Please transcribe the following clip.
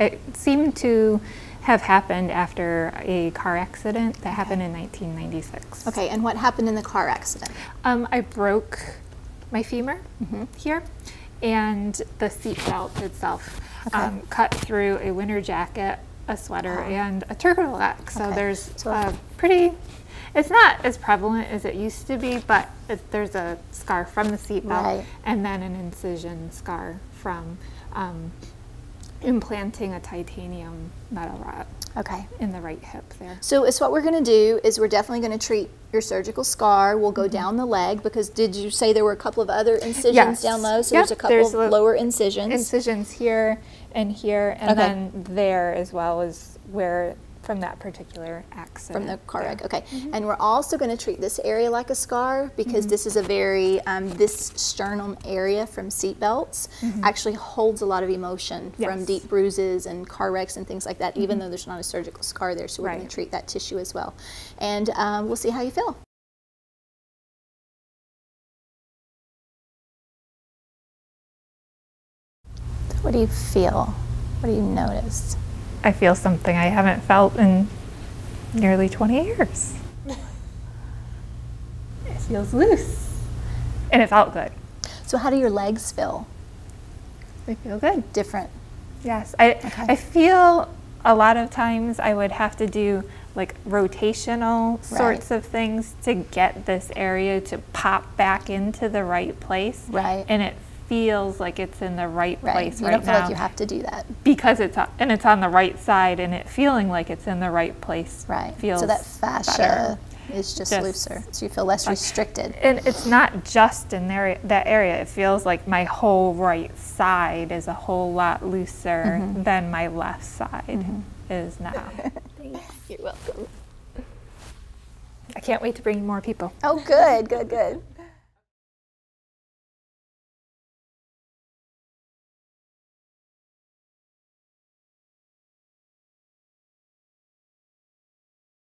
It seemed to have happened after a car accident that happened in 1996. Okay, and what happened in the car accident? Um, I broke my femur here, and the seat belt itself Okay. um, cut through a winter jacket, a sweater, and a turtleneck. So Okay. there's So- a pretty. It's not as prevalent as it used to be, but it, there's a scar from the seat belt, Right. and then an incision scar from um, implanting a titanium metal rod Okay. in the right hip there. So, it's what we're going to do is we're definitely going to treat your surgical scar. We'll go mm-hmm. down the leg because did you say there were a couple of other incisions Yes. down low? So Yep, there's a couple there's of lower incisions. incisions here and here and Okay. then there as well as where from that particular accident. from the car wreck. Okay, and we're also going to treat this area like a scar because this is a very um, this sternum area from seat belts actually holds a lot of emotion from deep bruises and car wrecks and things like that. Even though there's not a surgical scar there, so we're going to treat that tissue as well, and um, we'll see how you feel. What do you feel? What do you notice? I feel something I haven't felt in nearly 20 years. it feels loose. And it felt good. So, how do your legs feel? They feel good. Different. Yes. I, Okay. I feel a lot of times I would have to do like rotational sorts of things to get this area to pop back into the right place. Right. And it feels like it's in the right, Right. place you right don't feel now. like you have to do that. because it's on, and it's on the right side and it feeling like it's in the right place Right. feels so that fascia better. is just, Just- looser. So you feel less restricted. and it's not just in there that area it feels like my whole right side is a whole lot looser Mm-hmm. than my left side is now You're welcome. i can't wait to bring more people Oh, good, good, good.